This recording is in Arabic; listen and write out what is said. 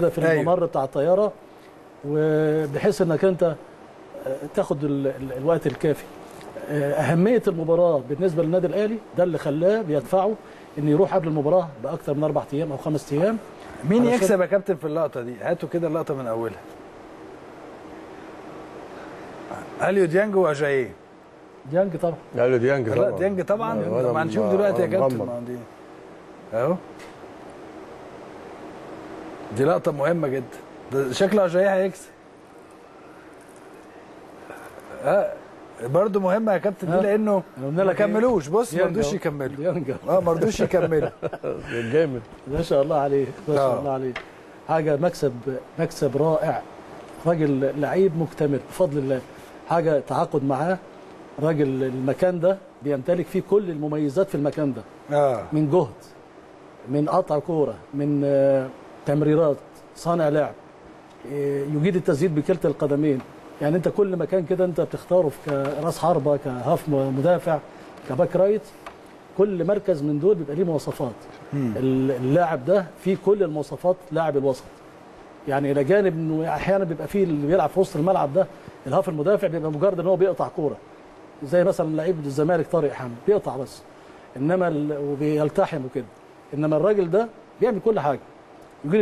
كده في أيوة. الممر بتاع الطيارة وبحيث إنك أنت آه، تاخد ال- ال- الوقت الكافي. آه، أهمية المباراة بالنسبة للنادي الأهلي ده اللي خلاه بيدفعه إن يروح قبل المباراة بأكثر من أربع أيام أو خمس أيام. مين يكسب يا كابتن في اللقطة دي؟ هاتوا كده اللقطة من أولها. أليو ديانج واجاييه ديانج طبعا. له ديانج لا طبعا. ديانج طبعا. طب هنشوف دلوقتي يا كابتن. ما أهو. دي لقطة مهمة جدا. ده شكله اجاييه هيكسب آه برضه مهمة يا كابتن دي ها؟ لأنه ما إيه؟ كملوش. بص ما رضوش. يكملوا. آه ما رضوش يكملوا. جامد. ما شاء الله عليه ما شاء آه. الله عليه. حاجة مكسب مكسب رائع. راجل لعيب مكتمل بفضل الله. حاجة تعاقد معاه. راجل المكان ده بيمتلك فيه كل المميزات في المكان ده. آه. من جهد من قطع كورة من آه، تمريرات صانع لعب آه، يجيد التسديد بكلتا القدمين. يعني انت كل مكان كده انت بتختاره في كراس حربة ك half مدافع ك back right كل مركز من دول بيبقى ليه مواصفات. اللاعب ده فيه كل المواصفات لاعب الوسط. يعني إلى جانب إنه أحيانا بيبقى فيه اللي بيلعب في وسط الملعب ده ال half المدافع بيبقى مجرد إن هو بيقطع كورة. زي مثلا لعيب الزمالك طارق حامد بيقطع بس. إنما. وبيلتحم وكده. إنما الراجل ده بيعمل كل حاجة. يجيد